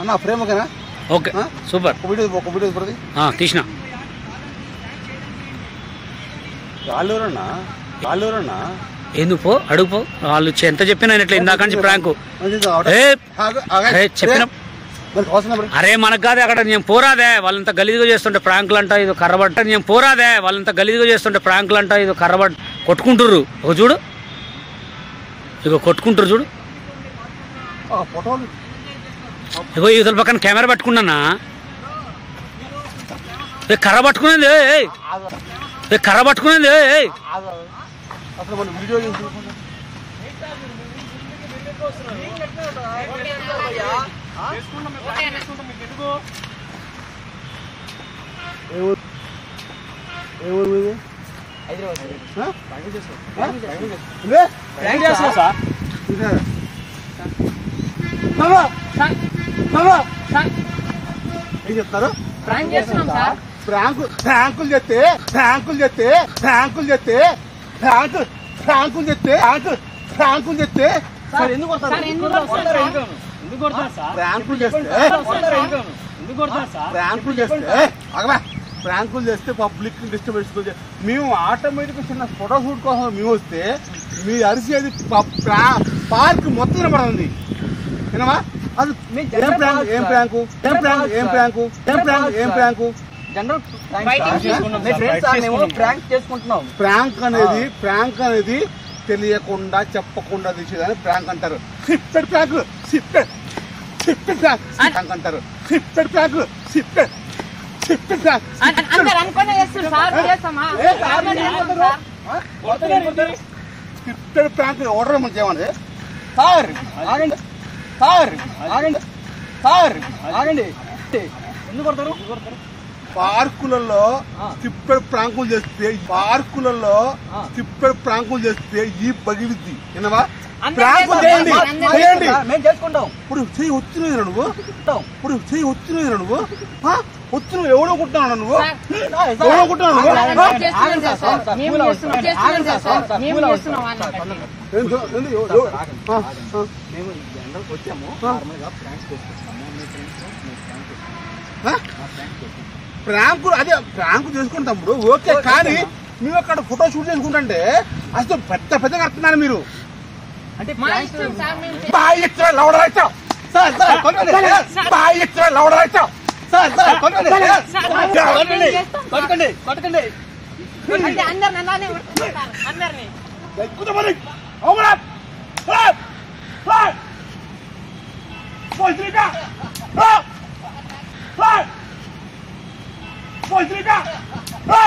అన్న ఫ్రేమ్ ఓకేనా? Okay? Super. ఒక వీడియో ఒక వీడియో ప్రతి తీసిన వాళ్ళు ఎవరన్నా? ఎందుకు పో అడుగు పో. వాళ్ళు ఎంత చెప్పినా ఇట్లా ఇందాక నుంచి ప్రాంకు. చెప్పిన అరే మనకు కాదే అక్కడ నేను పోరాదే. వాళ్ళంత గలీజ్గా చేస్తుంటే ప్రాంకులు అంట ఇది కర్రబట్ట నేను పోరాదే. వాళ్ళంత గలీజ్గా చేస్తుంటే ప్రాంకులు అంట ఇది కర్రబట్ట కొట్టుకుంటుర్రు. ఓ చూడు. ఇగో కొట్టుకుంటారు చూడు. ఫోటోలు ఇగో ఇవతల పక్కన కెమెరా పట్టుకున్నానా కర్ర పట్టుకునేది కర్ర పట్టుకునేది ఏ, ఊరు? ఇదే? ఇదే. మామా! ఏం చెప్తారు? ప్రాంక్ ప్రాంకులు చెప్తే ప్రాంకులు చెప్తే ప్రాంకులు చెప్తే ప్రాంకు ప్రాంకులు చెప్తే ప్రాంకు ప్రాంకులు చెప్తే సార్ ఎందుకు కొడతారు? సార్ ఎందుకు కొడతారు సార్? ప్రాంకులు చేస్తే ప్రాంకులు చేస్తే అగవా ప్రాంకులు చేస్తే పబ్లిక్ డిస్టర్బెన్స్ మేము ఆటోమేటిక్ చిన్న ఫోటో షూట్ కోసం మేము వస్తే మీ అరిసేది పార్క్ మొత్తం కనబడుతుంది అది ఏం ప్రాంక్ ఏం ప్రాంకు ఏం ప్రాంక్ ఏం ప్రాంకు ఏం ప్రాంక్ ఏం ప్రాంకు ప్రాంక్ అనేది ప్రాంక్ అనేది తెలియకుండా చెప్పకుండా తీసేదని ప్రాంక్ అంటారు. సిప్పెడ్ ప్రాంక్ సిప్పెడ్ సిప్పెడ్ ప్రాంక్ ప్రాంక్ అంటారు. సిప్పెడ్ ప్రాంక్ సిప్పెడ్ సిప్పెడ్ ప్రాంక్. సిప్పెడ్ ప్రాంక్ ఆర్డర్ మనకి ఏమన్నది సార్ ఆగండి. సార్ ఆగండి. సార్ ఆగండి. ఎందుకు కొడతారు? పార్కులలో స్టిప్పెడ్ ప్రాంకులు చేస్తే పార్కులలో స్టిప్పెడ్ ప్రాంకులు చేస్తే ఈ పగిలిద్ది వినవా మేము చేసుకుంటాం. ఇప్పుడు చెయ్యి వచ్చినది నువ్వు. ఇప్పుడు చెయ్యి వచ్చినది నువ్వు? వచ్చి నువ్వు? ఎవడో కుట్టావు నువ్వు? ఎవడో సార్. మేము జనరల్ వచ్చాము. ప్రాంక్ అదే ప్రాంకు చేసుకుంటాం ఓకే కానీ మేము అక్కడ ఫోటో షూట్ చేసుకుంటుంటే అసలు పెద్ద పెద్దగా కడుతున్నారు మీరు. అంటే బాయ్ ఇచ్చిన లౌడర్ ఇచ్చాం సార్ సార్ కొట్టండి. బాయ్ ఇచ్చిన లౌడర్ ఇచ్చాం సార్ సార్ చేస్తాం సార్. కొట్టకండి కొట్టకండి అంటే అలానే కొట్టుకుంటారు సార్, అందరిని మరి అవునా ఆ! ఆ! పోయిద్రికా! ఆ! ఆ! పోయిద్రికా! ఆ!